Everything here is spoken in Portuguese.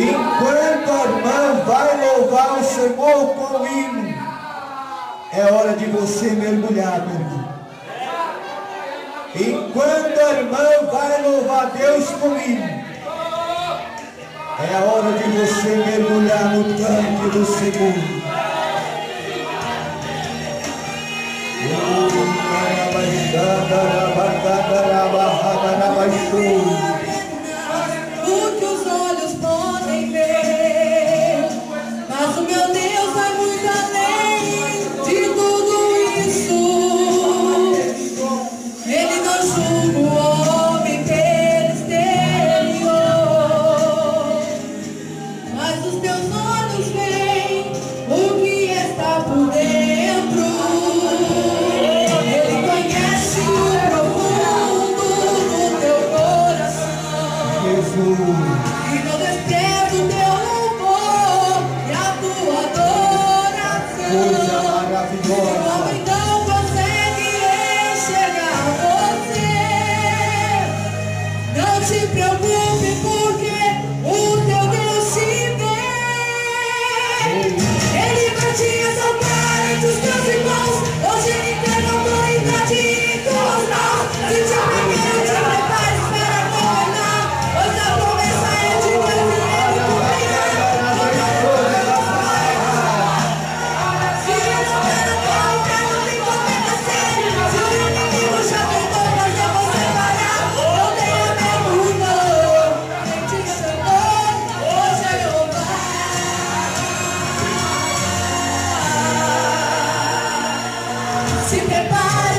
Enquanto a irmã vai louvar o Senhor com o hino, é hora de você mergulhar, meu irmão. Enquanto a irmã vai louvar Deus com o hino, é hora de você mergulhar no tanque do Senhor. Oh, maravilhosa. se prepara.